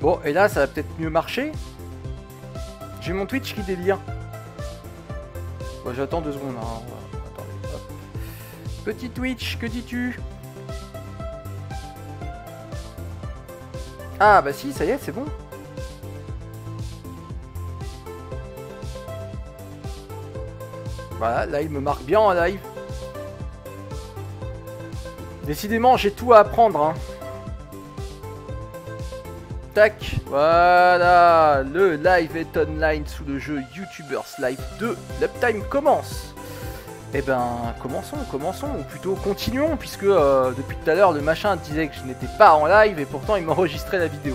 Bon, et là, ça va peut-être mieux marcher. J'ai mon Twitch qui délire. Bon, j'attends deux secondes. hein. Petit Twitch, que dis-tu? Ah, bah si, ça y est, c'est bon. Voilà, là, il me marque bien en live. Décidément, j'ai tout à apprendre. Hein. Voilà, le live est online sous le jeu YouTubers Live 2. L'uptime commence. Eh ben, commençons, commençons, ou plutôt continuons, puisque euh, depuis tout à l'heure, le machin disait que je n'étais pas en live, et pourtant il m'enregistrait la vidéo.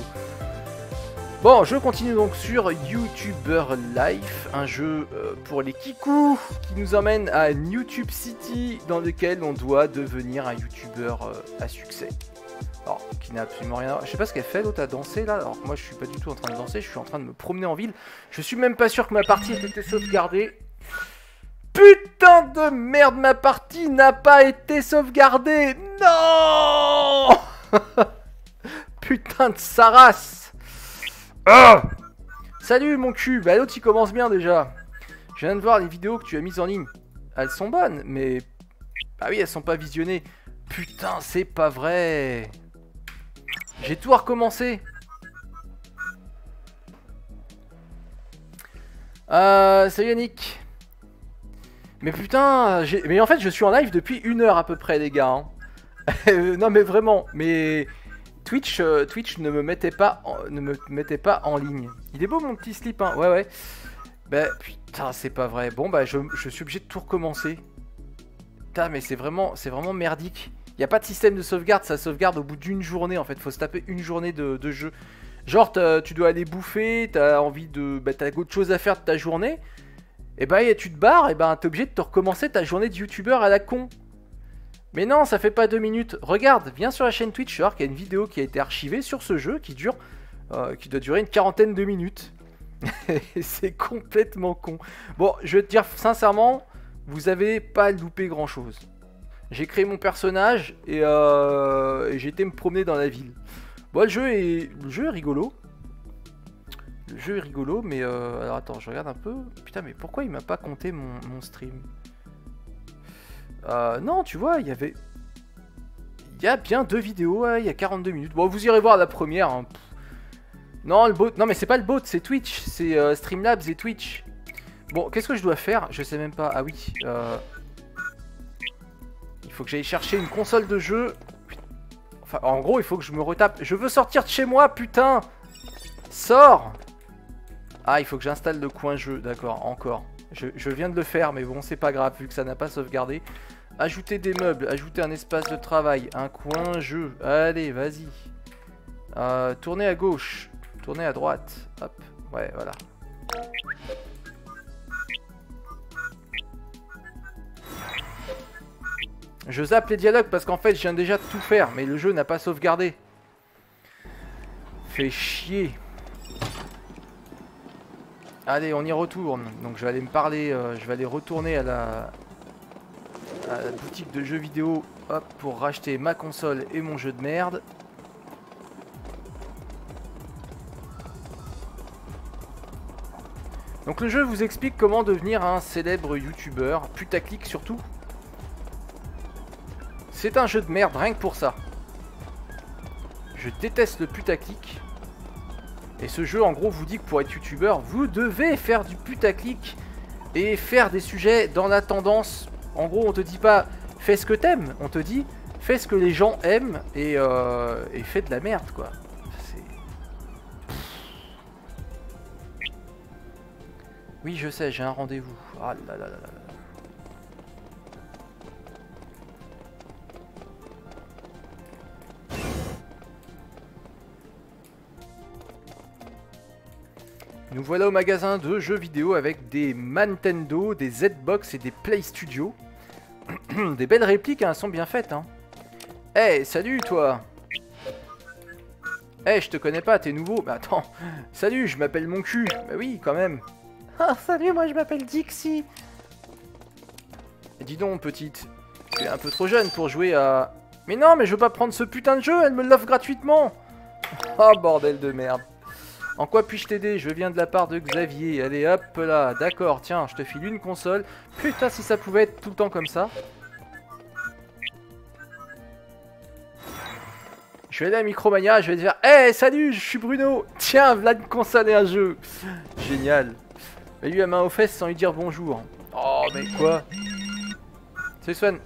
Bon, je continue donc sur YouTuber Life, un jeu euh, pour les kikous qui nous emmène à YouTube City dans lequel on doit devenir un YouTuber euh, à succès. Alors, qui n'a absolument rien à voir. Je sais pas ce qu'elle fait l'autre à danser là. Alors, moi je suis pas du tout en train de danser, je suis en train de me promener en ville. Je suis même pas sûr que ma partie ait été sauvegardée. Putain de merde, ma partie n'a pas été sauvegardée Non Putain de sa race ah Salut mon cul, bah l'autre il commence bien déjà. Je viens de voir les vidéos que tu as mises en ligne. Elles sont bonnes, mais... Ah oui, elles sont pas visionnées. Putain, c'est pas vrai. J'ai tout à recommencer. Euh, salut Yannick. Mais putain, mais en fait je suis en live depuis une heure à peu près les gars. hein. Non mais vraiment, mais Twitch, euh, Twitch ne me mettait pas, en, ne me mettait pas en ligne. Il est beau mon petit slip, hein. Ouais ouais. Bah putain, c'est pas vrai. Bon bah je, je suis obligé de tout recommencer. Putain, mais c'est vraiment, c'est vraiment merdique. Il y a pas de système de sauvegarde, ça sauvegarde au bout d'une journée en fait. Faut se taper une journée de, jeu. Genre tu dois aller bouffer, t'as envie de, bah t'as autre chose à faire de ta journée. Et bah et tu te barres, et bah t'es obligé de te recommencer ta journée de youtubeur à la con. Mais non, ça fait pas deux minutes. Regarde, viens sur la chaîne Twitch, tu qu'il y a une vidéo qui a été archivée sur ce jeu qui dure, euh, qui doit durer une quarantaine de minutes. c'est complètement con. Bon, je vais te dire sincèrement, vous avez pas loupé grand chose. J'ai créé mon personnage et, euh, j'ai été me promener dans la ville. Bon, le jeu est, le jeu est rigolo. Le jeu est rigolo, mais euh, alors attends, je regarde un peu. Putain, mais pourquoi il m'a pas compté mon, stream? Euh, Non, tu vois, il y avait. Il y a bien deux vidéos, il y a 42 minutes. Bon, vous irez voir la première. hein. Non, le bot. Non, mais c'est pas le bot, c'est Twitch. C'est euh, Streamlabs et Twitch. Bon, qu'est-ce que je dois faire? Je sais même pas. Ah oui. euh, Il faut que j'aille chercher une console de jeu. Enfin, en gros, il faut que je me retape. Je veux sortir de chez moi, putain Sors Ah, il faut que j'installe le coin jeu. D'accord, encore. Je, viens de le faire, mais bon, c'est pas grave, vu que ça n'a pas sauvegardé. Ajouter des meubles, ajouter un espace de travail, un coin jeu. Allez, vas-y. Euh, à gauche, tourner à droite. Hop, ouais, voilà. Je zappe les dialogues parce qu'en fait, je viens déjà de tout faire, mais le jeu n'a pas sauvegardé. Fait chier. Allez, on y retourne. Donc je vais aller me parler, euh, je vais aller retourner à la, boutique de jeux vidéo pour racheter ma console et mon jeu de merde. Donc le jeu vous explique comment devenir un célèbre youtubeur, putaclic surtout. C'est un jeu de merde rien que pour ça. Je déteste le putaclic. Et ce jeu en gros vous dit que pour être youtubeur, vous devez faire du putaclic et faire des sujets dans la tendance. En gros, on te dit pas fais ce que t'aimes, on te dit fais ce que les gens aiment et, euh, fais de la merde quoi. Oui, je sais, j'ai un rendez-vous. Ah là là là là Nous voilà au magasin de jeux vidéo avec des Nintendo, des Z-Box et des Play Studio. des belles répliques, hein, elles sont bien faites. Hein. Eh, salut toi Eh, je te connais pas, t'es nouveau. Bah attends, salut, je m'appelle mon cul. Bah oui, quand même. Ah, salut, moi je m'appelle Dixie. Et dis donc, petite, tu es un peu trop jeune pour jouer à... Mais non, mais je veux pas prendre ce putain de jeu, elle me l'offre gratuitement. Oh, bordel de merde. En quoi puis-je t'aider Je viens de la part de Xavier. Allez, hop là. D'accord, tiens, je te file une console. Putain, si ça pouvait être tout le temps comme ça. Je vais aller à Micromania, je vais dire Hey, salut, je suis Bruno Tiens, Vlad console et un jeu Génial Mais lui, à main aux fesses sans lui dire bonjour. Oh, mais quoi? C'est Swan.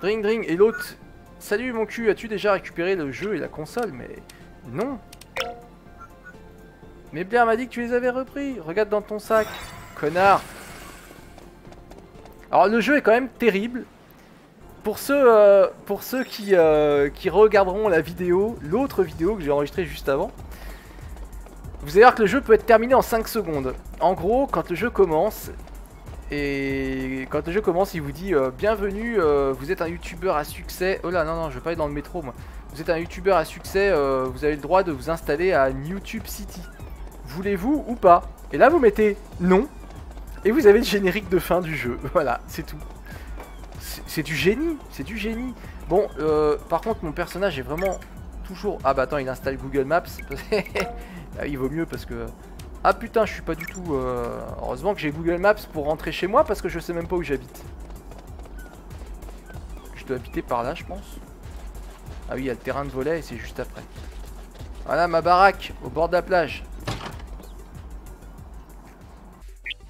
Dring, dring. Et l'autre Salut mon cul, as-tu déjà récupéré le jeu et la console? Mais non Mais Blair m'a dit que tu les avais repris Regarde dans ton sac Connard Alors le jeu est quand même terrible pour ceux, euh, euh, qui regarderont la vidéo, l'autre vidéo que j'ai enregistrée juste avant, vous allez voir que le jeu peut être terminé en 5 secondes. En gros, quand le jeu commence, et quand le jeu commence, il vous dit euh, Bienvenue, vous êtes un youtubeur à succès. Oh là, non, non, je vais pas aller dans le métro, moi. Vous êtes un youtubeur à succès, vous avez le droit de vous installer à YouTube City. Voulez-vous ou pas Et là, vous mettez non. Et vous avez le générique de fin du jeu. Voilà, c'est tout. C'est du génie, c'est du génie. Bon, euh, par contre, mon personnage est vraiment toujours... Ah bah attends, il installe Google Maps. ah, il vaut mieux parce que... Ah putain, je suis pas du tout... Euh, heureusement que j'ai Google Maps pour rentrer chez moi parce que je sais même pas où j'habite. Je dois habiter par là, je pense. Ah oui, il y a le terrain de volet et c'est juste après. Voilà ma baraque, au bord de la plage.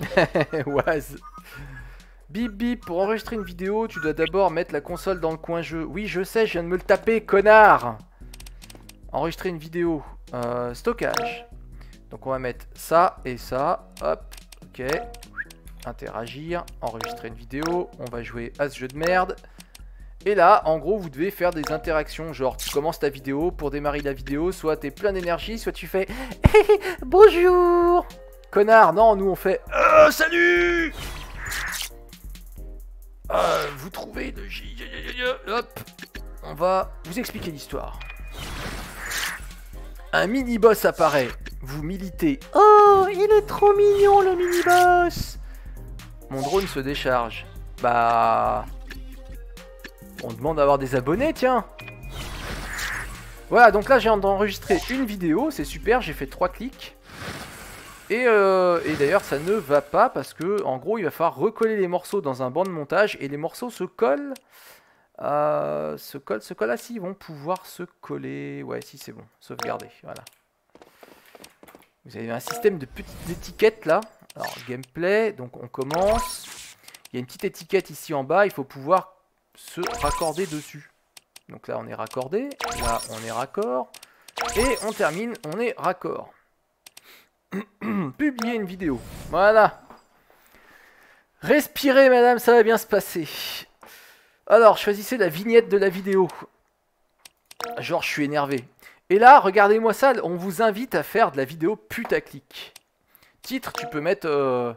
Oise. Bip bip, pour enregistrer une vidéo, tu dois d'abord mettre la console dans le coin jeu. Oui, je sais, je viens de me le taper, connard Enregistrer une vidéo. Euh, stockage. Donc on va mettre ça et ça. Hop, ok. Interagir, enregistrer une vidéo. On va jouer à ce jeu de merde. Et là, en gros, vous devez faire des interactions. Genre, tu commences ta vidéo, pour démarrer la vidéo, soit t'es plein d'énergie, soit tu fais Bonjour Non, nous on fait euh, Salut euh, vous trouvez J... Hop On va vous expliquer l'histoire. Un mini-boss apparaît. Vous militez. Oh, il est trop mignon le mini-boss Mon drone se décharge. Bah... On demande d'avoir des abonnés, tiens Voilà, donc là j'ai enregistré une vidéo, c'est super, j'ai fait trois clics. Euh, et, d'ailleurs, ça ne va pas parce que, en gros, il va falloir recoller les morceaux dans un banc de montage et les morceaux se collent. Euh, se collent, se collent. Ah, si, ils vont pouvoir se coller. Ouais, si, c'est bon. Sauvegarder. Voilà. Vous avez un système de petites étiquettes là. Alors, gameplay. Donc, on commence. Il y a une petite étiquette ici en bas. Il faut pouvoir se raccorder dessus. Donc là, on est raccordé. Là, on est raccord. Et on termine, on est raccord. Publier une vidéo. Voilà. Respirez, madame, ça va bien se passer. Alors, choisissez la vignette de la vidéo. Genre, je suis énervé. Et là, regardez-moi ça, on vous invite à faire de la vidéo putaclic. Titre, tu peux mettre euh,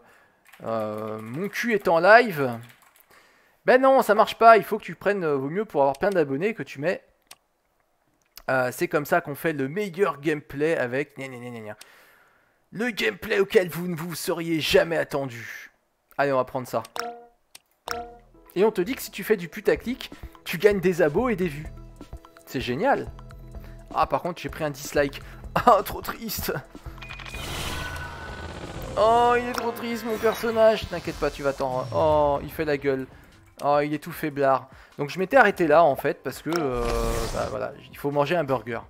euh, Mon cul est en live. Ben non, ça marche pas, il faut que tu prennes, euh, vaut mieux pour avoir plein d'abonnés que tu mets. C'est comme ça qu'on fait le meilleur gameplay avec... Le gameplay auquel vous ne vous seriez jamais attendu. Allez, on va prendre ça. Et on te dit que si tu fais du putaclic, tu gagnes des abos et des vues. C'est génial. Ah, par contre, j'ai pris un dislike. Ah, trop triste. Oh, il est trop triste, mon personnage. T'inquiète pas, tu vas t'en... Oh, il fait la gueule. Oh, il est tout faiblard. Donc, je m'étais arrêté là, en fait, parce que... Euh, bah, voilà, il faut manger un burger.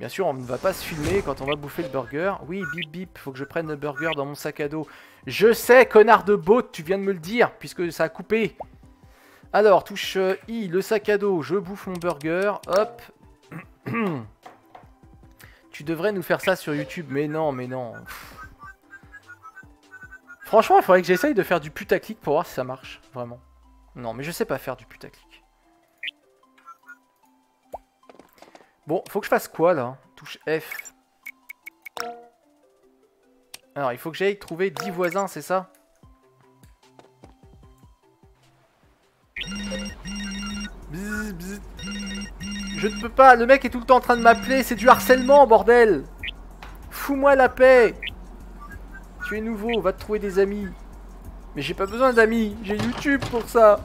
Bien sûr, on ne va pas se filmer quand on va bouffer le burger. Oui, bip bip, faut que je prenne le burger dans mon sac à dos. Je sais, connard de bot, tu viens de me le dire, puisque ça a coupé. Alors, touche euh, I, le sac à dos, je bouffe mon burger, hop. tu devrais nous faire ça sur YouTube, mais non, mais non. Franchement, il faudrait que j'essaye de faire du putaclic pour voir si ça marche, vraiment. Non, mais je sais pas faire du putaclic. Bon, faut que je fasse quoi là? Touche F. Alors, il faut que j'aille trouver 10 voisins, c'est ça? Je ne peux pas, le mec est tout le temps en train de m'appeler, c'est du harcèlement, bordel! Fous-moi la paix! Tu es nouveau, va te trouver des amis. Mais j'ai pas besoin d'amis, j'ai YouTube pour ça.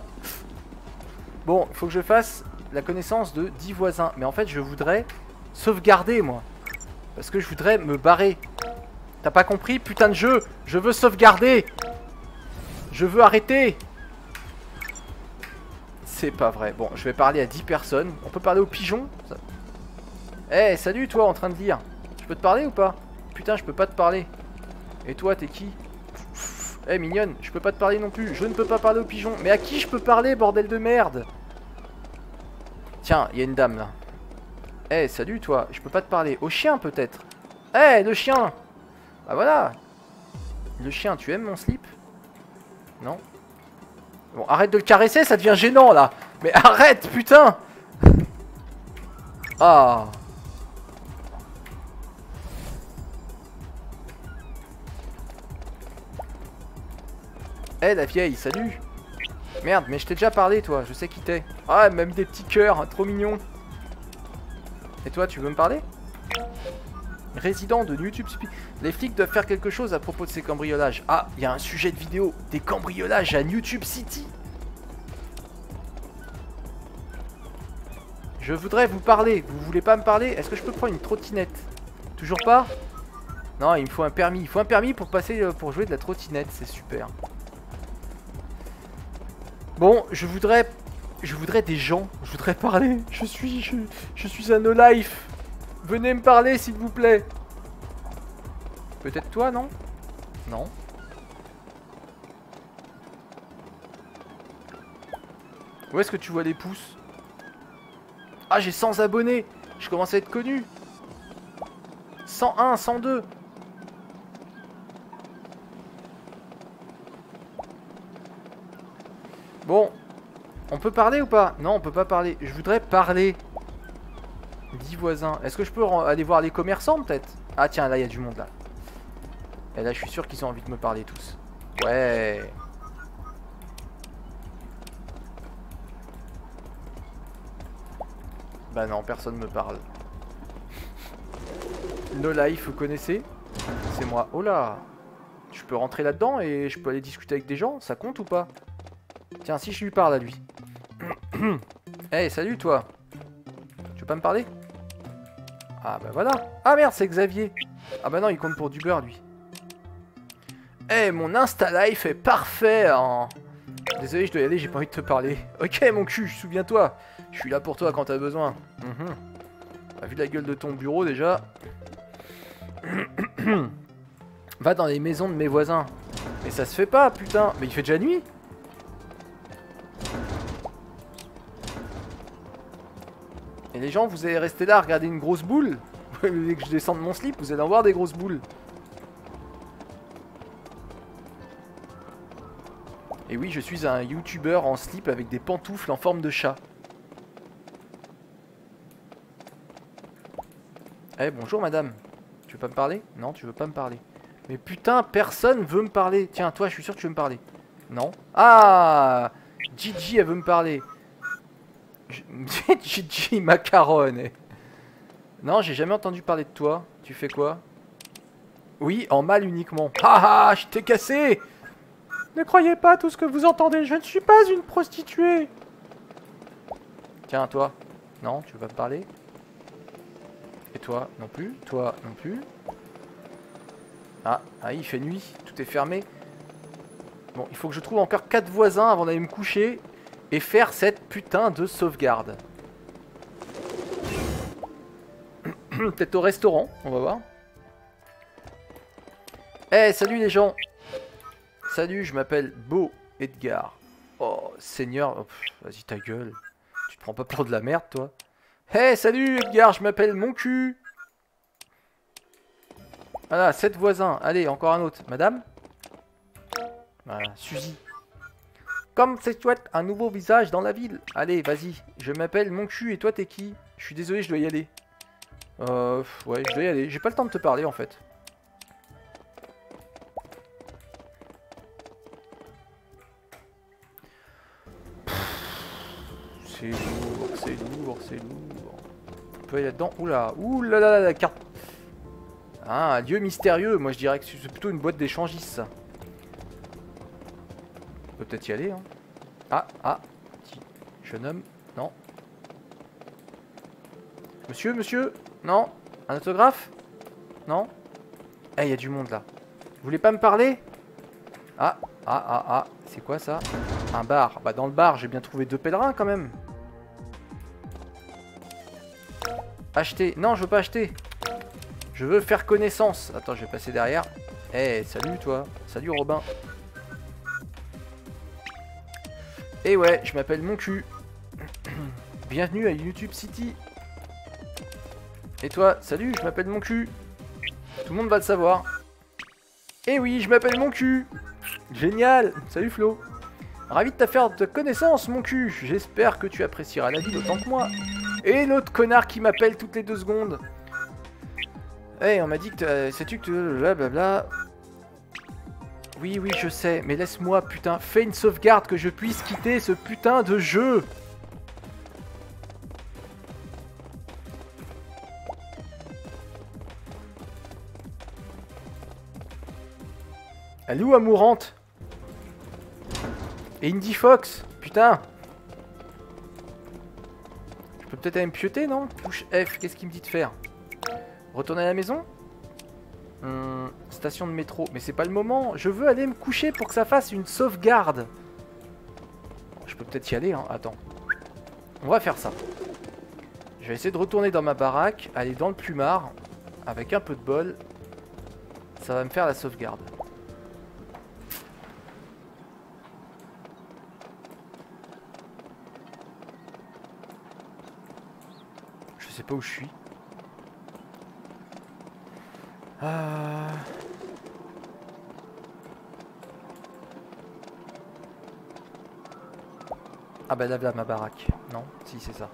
Bon, faut que je fasse la connaissance de 10 voisins. Mais en fait, je voudrais sauvegarder, moi. Parce que je voudrais me barrer. T'as pas compris Putain de jeu? Je veux sauvegarder Je veux arrêter C'est pas vrai. Bon, je vais parler à 10 personnes. On peut parler aux pigeons? Eh, salut toi en train de lire. Je peux te parler ou pas? Putain, je peux pas te parler. Et toi, t'es qui? Eh, mignonne, je peux pas te parler non plus. Je ne peux pas parler aux pigeons. Mais à qui je peux parler, bordel de merde? Tiens, il y a une dame là. Eh, salut toi, je peux pas te parler. Au chien peut-être. Eh, le chien. Bah voilà. Le chien, tu aimes mon slip? Non. Bon, arrête de le caresser, ça devient gênant là. Mais arrête, putain! Ah. Eh la vieille, salut Merde, mais je t'ai déjà parlé toi, je sais qui t'es. Ah, même des petits cœurs, trop mignon. Et toi, tu veux me parler? Résident de YouTube Les flics doivent faire quelque chose à propos de ces cambriolages. Ah, il y a un sujet de vidéo. Des cambriolages à YouTube City. Je voudrais vous parler. Vous voulez pas me parler? Est-ce que je peux prendre une trottinette? Toujours pas? Non, il me faut un permis. Il faut un permis pour passer euh, pour jouer de la trottinette. C'est super. Bon, je voudrais je voudrais des gens. Je voudrais parler. Je suis... Je, suis un no-life. Venez me parler, s'il vous plaît. Peut-être toi, non? Non. Où est-ce que tu vois les pouces? Ah, j'ai 100 abonnés. Je commence à être connu. 101, 102. Bon, on peut parler ou pas? Non, on peut pas parler. Je voudrais parler. 10 voisins. Est-ce que je peux aller voir les commerçants peut-être? Ah tiens, là il y a du monde là. Et là je suis sûr qu'ils ont envie de me parler tous. Ouais. Bah non, personne me parle. No Life, vous connaissez? C'est moi. Oh là Je peux rentrer là-dedans et je peux aller discuter avec des gens? Ça compte ou pas? Tiens, si je lui parle à lui. hey, salut toi Tu veux pas me parler? Ah bah voilà Ah merde, c'est Xavier Ah bah non, il compte pour du beurre, lui. Eh, mon Insta Life est parfait en... Désolé, je dois y aller, j'ai pas envie de te parler. Ok, mon cul, souviens-toi. Je suis là pour toi quand t'as besoin. Mm vu la gueule de ton bureau, déjà? Va dans les maisons de mes voisins. Mais ça se fait pas, putain. Mais il fait déjà nuit? Les gens, vous allez rester là regarder une grosse boule voulez que je descende mon slip Vous allez en voir des grosses boules. Et oui, je suis un youtubeur en slip avec des pantoufles en forme de chat. Eh, bonjour madame. Tu veux pas me parler? Non, tu veux pas me parler. Mais putain, personne veut me parler. Tiens, toi, je suis sûr que tu veux me parler. Non Ah Gigi, elle veut me parler. Gigi Macaron. Non, j'ai jamais entendu parler de toi. Tu fais quoi? Oui, en mal uniquement. Ah ah, je t'ai cassé Ne croyez pas tout ce que vous entendez, je ne suis pas une prostituée. Tiens, toi. Non, tu veux pas me parler? Et toi non plus Toi non plus ah, ah, il fait nuit, tout est fermé. Bon, il faut que je trouve encore 4 voisins avant d'aller me coucher et faire cette putain de sauvegarde. Peut-être au restaurant, on va voir. Eh, salut les gens Salut, je m'appelle Beau Edgar. Oh, Seigneur, oh, vas-y ta gueule. Tu te prends pas pour de la merde, toi Eh, salut Edgar, je m'appelle Mon cul. Voilà, 7 voisins. Allez, encore un autre. Madame? Voilà, Suzy. Comme c'est chouette, un nouveau visage dans la ville. Allez, vas-y. Je m'appelle Mon cul et toi t'es qui? Je suis désolé, je dois y aller. Euh, ouais, je dois y aller. J'ai pas le temps de te parler en fait. C'est lourd, c'est lourd, c'est lourd. On peut aller là-dedans. Oula, oula là, la carte. Ah, un lieu mystérieux. Moi je dirais que c'est plutôt une boîte d'échangistes peut peut-être y aller. Hein. Ah, ah, petit jeune homme. Non. Monsieur, monsieur Non Un autographe Non Eh, il y a du monde là. Vous voulez pas me parler? Ah, ah, ah, ah. C'est quoi ça? Un bar. Bah dans le bar, j'ai bien trouvé deux pèlerins quand même. Acheter. Non, je veux pas acheter. Je veux faire connaissance. Attends, je vais passer derrière. Eh, salut toi. Salut Robin. Eh ouais, je m'appelle mon cul. Bienvenue à YouTube City. Et toi, salut, je m'appelle mon cul. Tout le monde va le savoir. Eh oui, je m'appelle mon cul. Génial. Salut Flo. Ravi de faire de connaissance, mon cul. J'espère que tu apprécieras la vie autant que moi. Et l'autre connard qui m'appelle toutes les deux secondes. Eh, on m'a dit que... Sais-tu que... Blablabla... Oui, oui, je sais, mais laisse-moi, putain. Fais une sauvegarde que je puisse quitter ce putain de jeu. Où, Amourante? Et Indy Fox Putain Je peux peut-être aller me pioter, non? Touche F, qu'est-ce qu'il me dit de faire? Retourner à la maison? Hum, Station de métro. Mais c'est pas le moment. Je veux aller me coucher pour que ça fasse une sauvegarde. Je peux peut-être y aller, hein. Attends. On va faire ça. Je vais essayer de retourner dans ma baraque, aller dans le plumard. Avec un peu de bol. Ça va me faire la sauvegarde. Je sais pas où je suis. Euh... Ah bah là, là ma baraque. Non Si, c'est ça.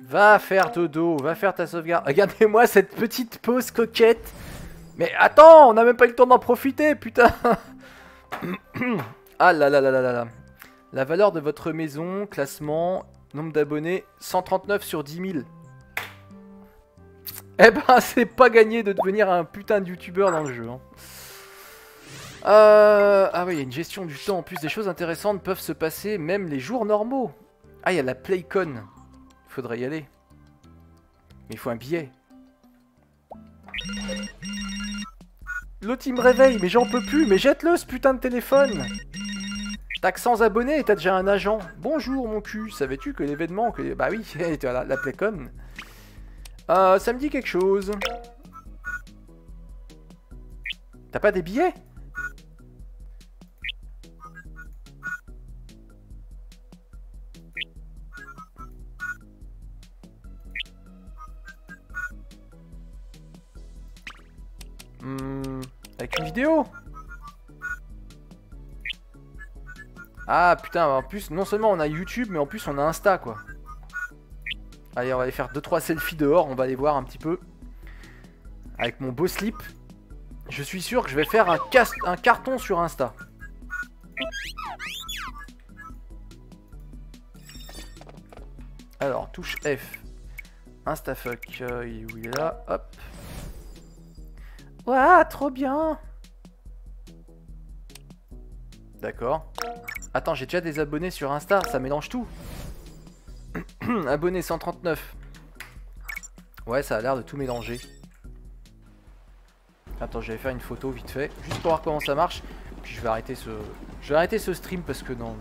Va faire dodo, va faire ta sauvegarde. Regardez-moi cette petite pause coquette. Mais attends, on n'a même pas eu le temps d'en profiter, putain Ah là là là là là là. La valeur de votre maison, classement, nombre d'abonnés, 139 sur 10 000. Eh ben, c'est pas gagné de devenir un putain de youtubeur dans le jeu. Hein. Euh... Ah oui, il y a une gestion du temps. En plus, des choses intéressantes peuvent se passer même les jours normaux. Ah, il y a la Playcon. Il faudrait y aller. Mais il faut un billet. L'autre me réveille, mais j'en peux plus, mais jette-le ce putain de téléphone T'as que 100 abonnés et t'as déjà un agent. Bonjour mon cul, savais-tu que l'événement... Que... Bah oui, voilà, la Playcon. Euh, ça me dit quelque chose. T'as pas des billets? Hmm, Avec une vidéo Ah putain, en plus, non seulement on a YouTube, mais en plus on a Insta, quoi. Allez, on va aller faire 2-3 selfies dehors, on va aller voir un petit peu. Avec mon beau slip. Je suis sûr que je vais faire un, un carton sur Insta. Alors, touche F. Instafuck, euh, où il est là, hop. Ouah, trop bien D'accord. Attends, j'ai déjà des abonnés sur Insta, ça mélange tout. Abonné 139. Ouais, ça a l'air de tout mélanger. Attends, je vais faire une photo vite fait, juste pour voir comment ça marche. Puis je vais arrêter ce, je vais arrêter ce stream parce que non,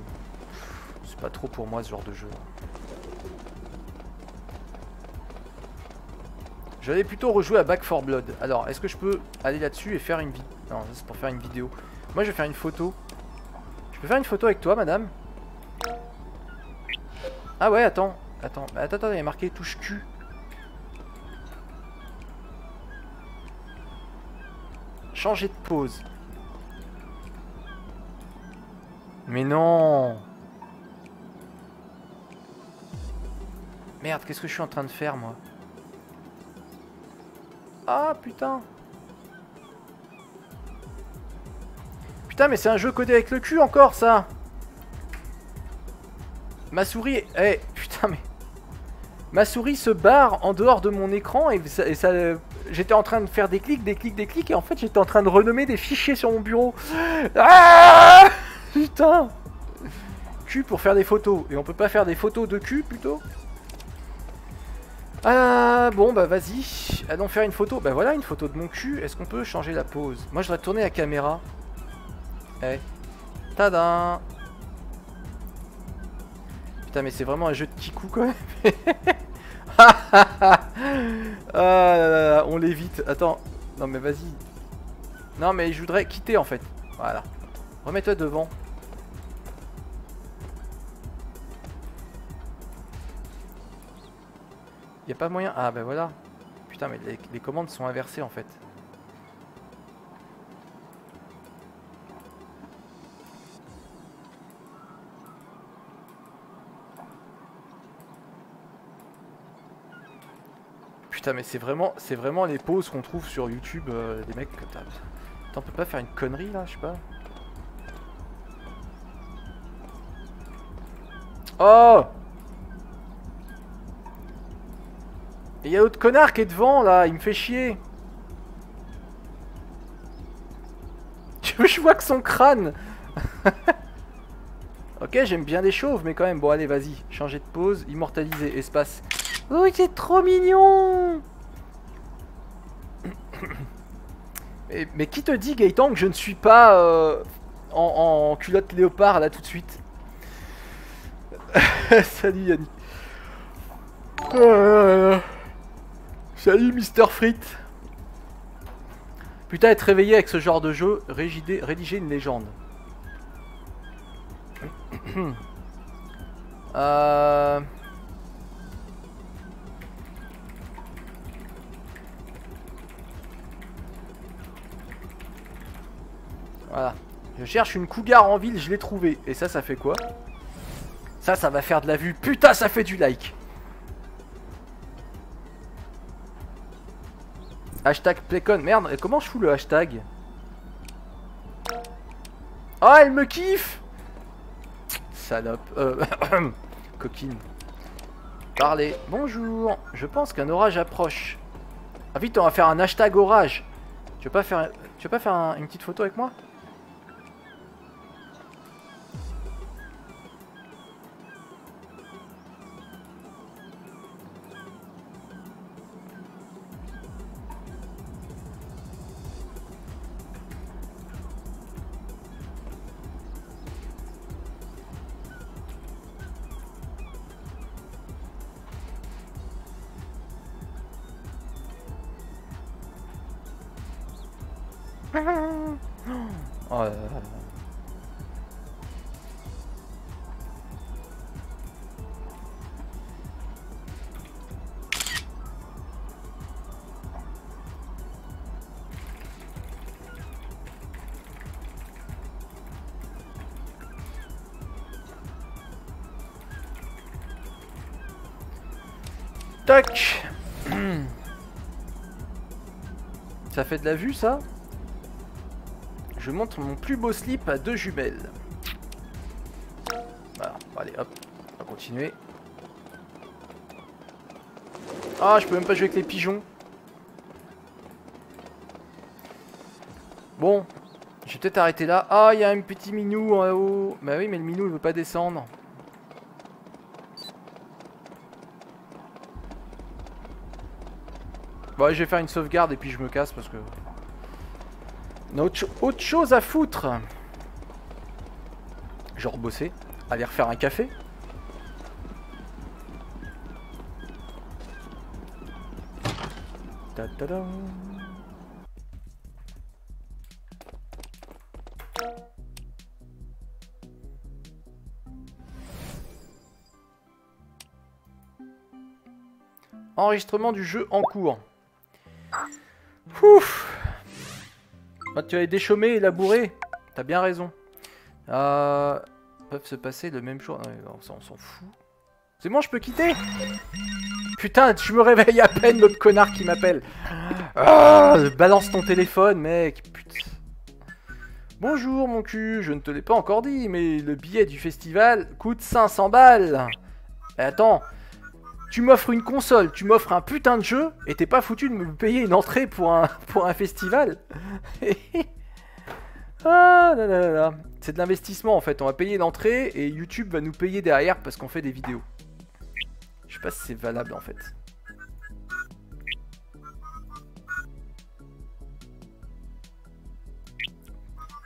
c'est pas trop pour moi ce genre de jeu. J'allais plutôt rejouer à Back 4 Blood. Alors, est-ce que je peux aller là-dessus et faire une vidéo Non, c'est pour faire une vidéo. Moi, je vais faire une photo. Je peux faire une photo avec toi, madame? Ah ouais, attends. Attends, attends, attends, il y a marqué touche Q. Changer de pose. Mais non Merde, qu'est-ce que je suis en train de faire, moi? Ah, putain Putain, mais c'est un jeu codé avec le cul encore, ça Ma souris... Eh, putain, mais... Ma souris se barre en dehors de mon écran et ça... J'étais en train de faire des clics, des clics, des clics et en fait j'étais en train de renommer des fichiers sur mon bureau. Ah Putain Cul pour faire des photos. Et on peut pas faire des photos de cul plutôt? Ah bon bah vas-y. Allons faire une photo. Bah voilà une photo de mon cul. Est-ce qu'on peut changer la pose? Moi je voudrais tourner la caméra. Eh. Tada Putain mais c'est vraiment un jeu de kikou quand même. ah là là, on l'évite. Attends. Non mais vas-y. Non mais je voudrais quitter en fait. Voilà. Remets-toi devant. Y a pas moyen... Ah bah voilà. Putain mais les, commandes sont inversées en fait. Putain mais c'est vraiment c'est vraiment les poses qu'on trouve sur YouTube euh, des mecs on peut pas faire une connerie là, je sais pas. Oh Et y'a l'autre connard qui est devant là, il me fait chier. Je vois que son crâne Ok, j'aime bien les chauves, mais quand même, bon allez, vas-y. Changer de pose, immortaliser, espace. Oh, c'est trop mignon mais, qui te dit, Gaëtan, que je ne suis pas euh, en, culotte léopard là tout de suite? Salut Yannick. Euh, salut Mister Frites. Putain, être réveillé avec ce genre de jeu, rédiger une légende. euh... Voilà. Je cherche une cougar en ville, je l'ai trouvé. Et ça, ça fait quoi? Ça, ça va faire de la vue. Putain, ça fait du like. Hashtag Playcon. Merde, comment je fous le hashtag Oh, elle me kiffe Salope. Euh, coquine. Parlez. Bonjour. Je pense qu'un orage approche. Ah vite, on va faire un hashtag orage. Tu veux pas faire, tu veux pas faire une petite photo avec moi? Oh Tac Ça fait de la vue ça? Je montre mon plus beau slip à deux jumelles. Allez hop, on va continuer. Ah, je peux même pas jouer avec les pigeons. Bon, je vais peut-être arrêter là. Ah, il y a un petit minou en haut. Bah oui, mais le minou, il veut pas descendre. Bon, je vais faire une sauvegarde et puis je me casse parce que... Autre, chose à foutre. Genre bosser. Aller refaire un café. Ta -ta. Enregistrement du jeu en cours. Ouf ah, tu avais déchaumé et labouré. T'as bien raison. Euh, peuvent se passer le même jour. on s'en fout. C'est bon, je peux quitter Putain, tu me réveilles à peine, l'autre connard qui m'appelle. Ah, balance ton téléphone, mec. Putain. Bonjour, mon cul. Je ne te l'ai pas encore dit, mais le billet du festival coûte 500 balles. Mais attends, tu m'offres une console, tu m'offres un putain de jeu, et t'es pas foutu de me payer une entrée pour un, pour un festival Ah là là là. C'est de l'investissement en fait. On va payer l'entrée et YouTube va nous payer derrière parce qu'on fait des vidéos. Je sais pas si c'est valable en fait.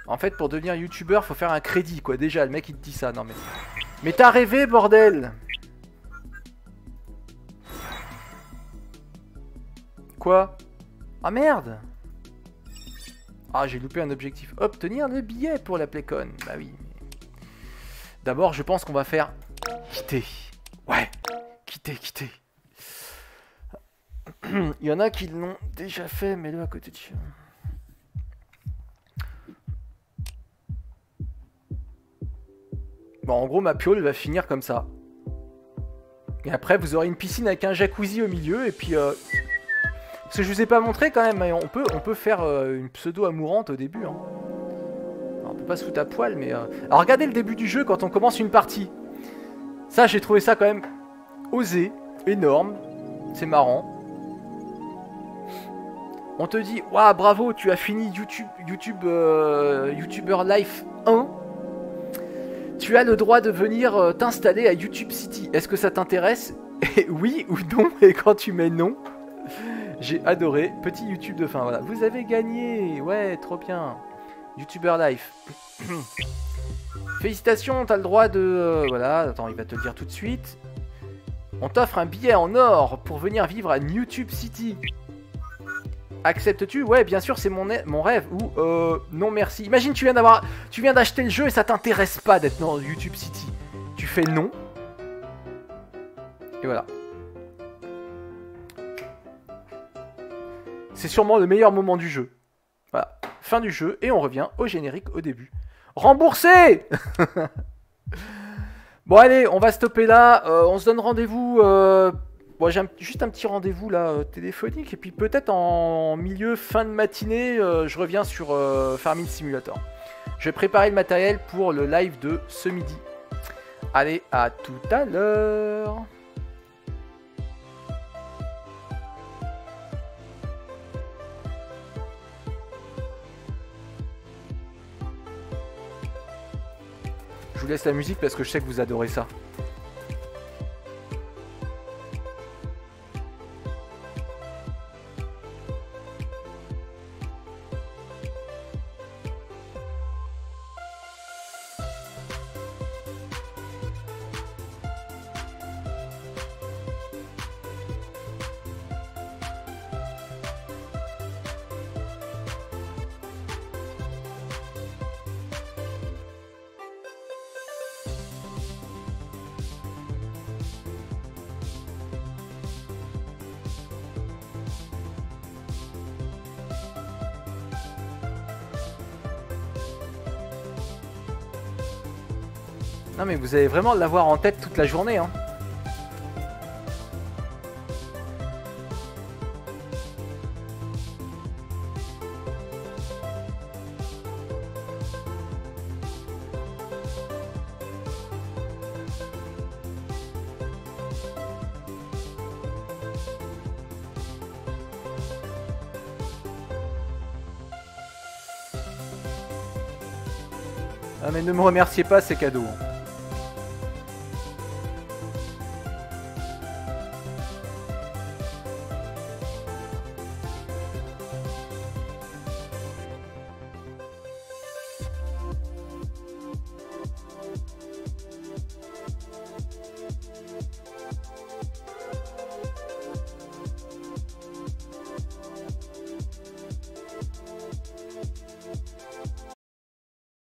En fait, pour devenir youtubeur, faut faire un crédit, quoi. Déjà, le mec, il te dit ça. Non, mais... Mais t'as rêvé, bordel Quoi? Ah, merde Ah, j'ai loupé un objectif. Obtenir le billet pour la Playcon. Bah oui. D'abord, je pense qu'on va faire... Quitter. Ouais. Quitter, quitter. Il y en a qui l'ont déjà fait, mais là, à côté de chez Bon, en gros, ma piole va finir comme ça. Et après, vous aurez une piscine avec un jacuzzi au milieu, et puis... Euh... Ce que je vous ai pas montré quand même, on peut, faire euh, une pseudo amourante au début. Hein. on peut pas se foutre à poil, mais... Euh... Alors regardez le début du jeu quand on commence une partie. Ça, j'ai trouvé ça quand même osé, énorme. C'est marrant. On te dit, waouh, bravo, tu as fini YouTube, YouTube, euh, YouTuber Life 1. Tu as le droit de venir t'installer à YouTube City. Est-ce que ça t'intéresse? Oui ou non? Et quand tu mets non, j'ai adoré. Petit YouTube de fin, voilà. Vous avez gagné Ouais, trop bien. YouTuber Life. Félicitations, t'as le droit de... Euh, voilà, attends, il va te le dire tout de suite. On t'offre un billet en or pour venir vivre à YouTube City. Acceptes-tu? Ouais, bien sûr, c'est mon, mon rêve. Ou euh, non merci. Imagine, tu viens d'avoir, tu viens d'acheter le jeu et ça t'intéresse pas d'être dans YouTube City. Tu fais non. Et voilà. C'est sûrement le meilleur moment du jeu. Voilà. Fin du jeu et on revient au générique au début. Remboursé Bon allez, on va stopper là. Euh, on se donne rendez-vous. Euh, j'ai juste un petit rendez-vous là euh, téléphonique et puis peut-être en milieu fin de matinée, je reviens sur Farming Simulator. Je vais préparer le matériel pour le live de ce midi. Allez, à tout à l'heure. Je vous laisse la musique parce que je sais que vous adorez ça. Vous allez vraiment l'avoir en tête toute la journée. Hein. Ah mais ne me remerciez pas, c'est cadeau.